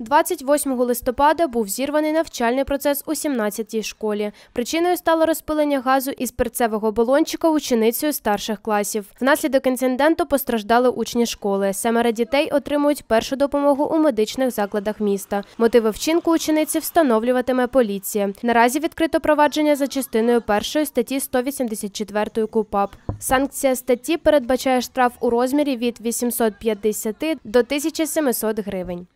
28 листопада був зірваний навчальний процес у 17-й школі. Причиною стало розпилення газу із перцевого балончика ученицею старших класів. Внаслідок інциденту постраждали учні школи. Семеро дітей отримують першу допомогу у медичних закладах міста. Мотиви вчинку учениці встановлюватиме поліція. Наразі відкрито провадження за частиною першої статті 184 КУПАП. Санкція статті передбачає штраф у розмірі від 850 до 1700 гривень.